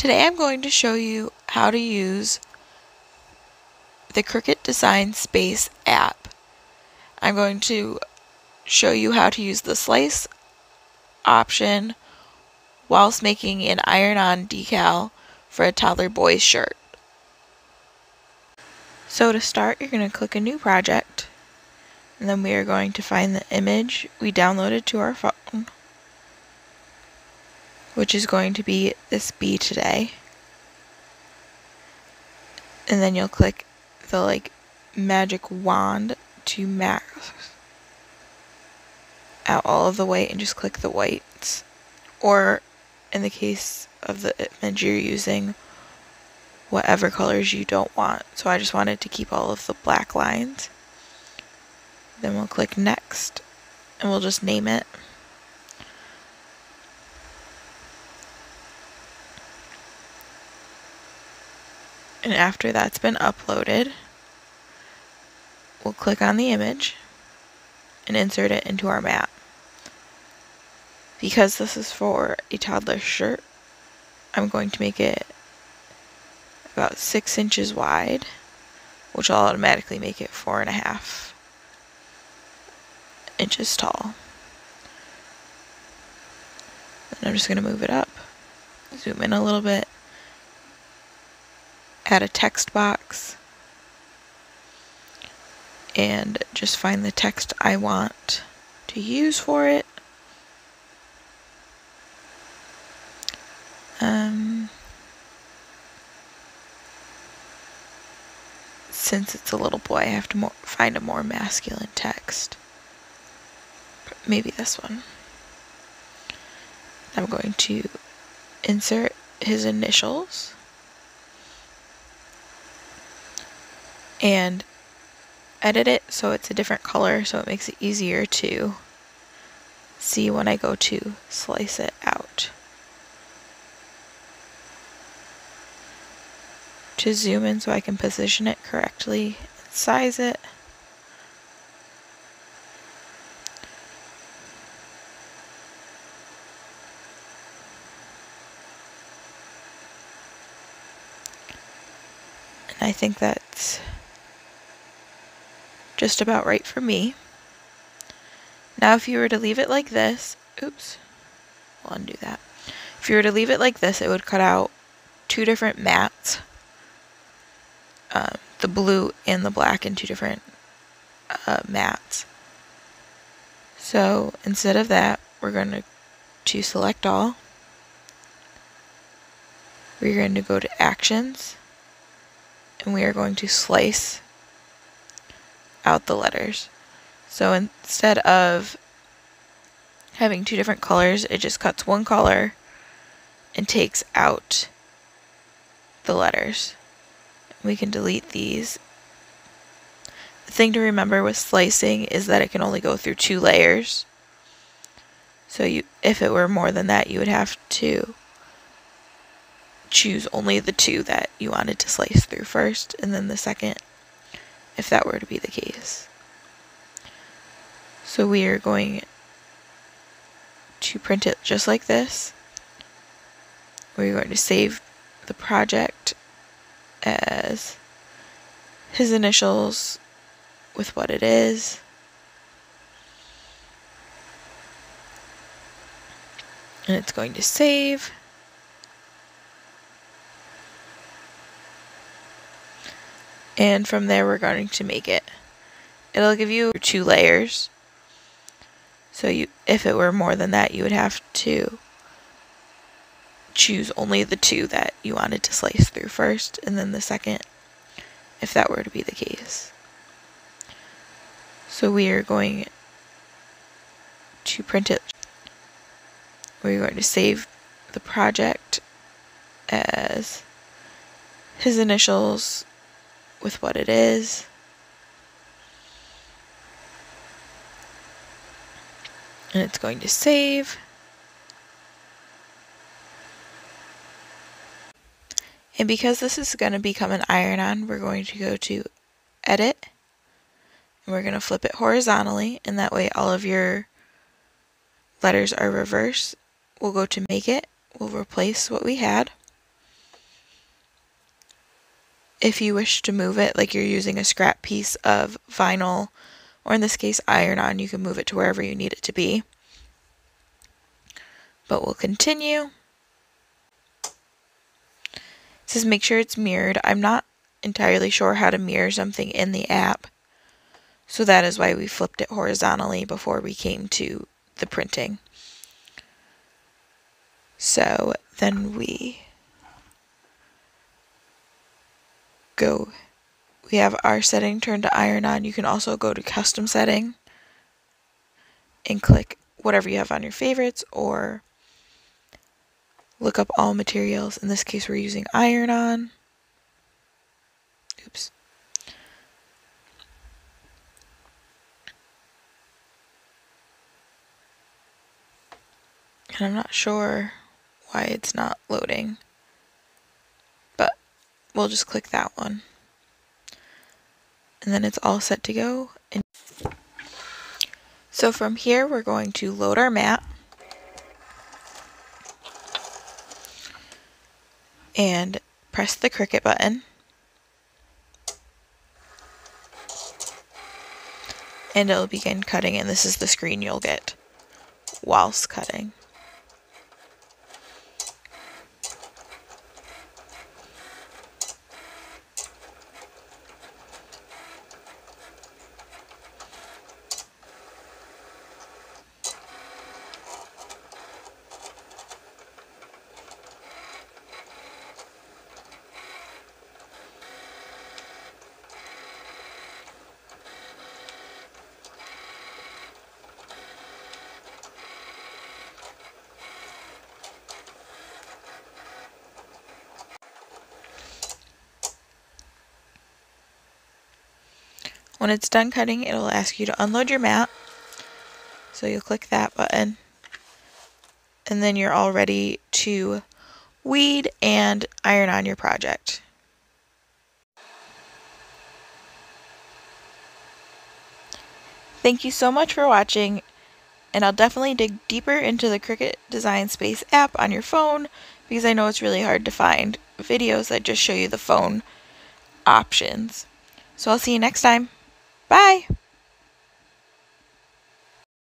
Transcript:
Today I'm going to show you how to use the Cricut Design Space app. I'm going to show you how to use the slice option whilst making an iron-on decal for a toddler boy's shirt. So to start, you're going to click a new project, and then we are going to find the image we downloaded to our phone which is going to be this B today. And then you'll click the like magic wand to max out all of the white and just click the whites. Or in the case of the image you're using, whatever colors you don't want. So I just wanted to keep all of the black lines. Then we'll click next and we'll just name it. And after that's been uploaded, we'll click on the image and insert it into our map. Because this is for a toddler shirt, I'm going to make it about six inches wide, which will automatically make it four and a half inches tall. And I'm just going to move it up, zoom in a little bit, add a text box and just find the text I want to use for it. Um, since it's a little boy, I have to more, find a more masculine text. Maybe this one. I'm going to insert his initials. And edit it so it's a different color so it makes it easier to see when I go to slice it out. To zoom in so I can position it correctly and size it. And I think that's just about right for me. Now if you were to leave it like this, oops, we'll undo that. If you were to leave it like this, it would cut out two different mats, um, the blue and the black in two different uh, mats. So instead of that, we're going to, to select all. We're going to go to actions and we are going to slice out the letters. So instead of having two different colors, it just cuts one color and takes out the letters. We can delete these. The thing to remember with slicing is that it can only go through two layers. So you, if it were more than that, you would have to choose only the two that you wanted to slice through first, and then the second if that were to be the case. So we are going to print it just like this. We're going to save the project as his initials with what it is. And it's going to save. And from there we're going to make it. It'll give you two layers. So you, if it were more than that, you would have to choose only the two that you wanted to slice through first, and then the second, if that were to be the case. So we are going to print it. We're going to save the project as his initials with what it is. And it's going to save. And because this is going to become an iron-on, we're going to go to Edit, and we're going to flip it horizontally, and that way all of your letters are reversed. We'll go to Make It, we'll replace what we had, if you wish to move it, like you're using a scrap piece of vinyl, or in this case iron on, you can move it to wherever you need it to be. But we'll continue. It says make sure it's mirrored. I'm not entirely sure how to mirror something in the app. So that is why we flipped it horizontally before we came to the printing. So then we go, we have our setting turned to iron on. You can also go to custom setting and click whatever you have on your favorites or look up all materials. In this case, we're using iron on. Oops. And I'm not sure why it's not loading, we'll just click that one. And then it's all set to go. And so from here, we're going to load our mat. And press the Cricut button. And it'll begin cutting, and this is the screen you'll get whilst cutting. When it's done cutting, it'll ask you to unload your mat. So you'll click that button. And then you're all ready to weed and iron on your project. Thank you so much for watching, and I'll definitely dig deeper into the Cricut Design Space app on your phone because I know it's really hard to find videos that just show you the phone options. So I'll see you next time. Bye.